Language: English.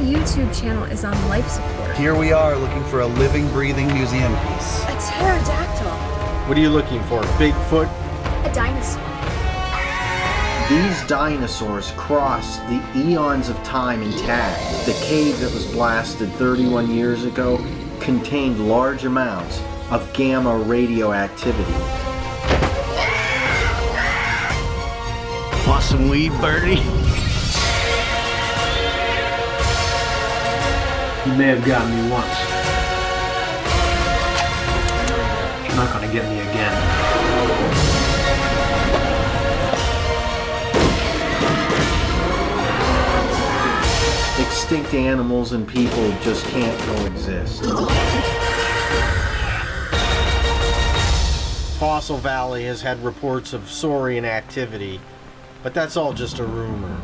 YouTube channel is on life support. Here we are looking for a living, breathing museum piece. A pterodactyl. What are you looking for? Bigfoot? A dinosaur. These dinosaurs crossed the eons of time intact. The cave that was blasted 31 years ago contained large amounts of gamma radioactivity. Want some weed, Bertie? You may have gotten me once. You're not gonna get me again. Extinct animals and people just can't coexist. Fossil Valley has had reports of saurian activity, but that's all just a rumor.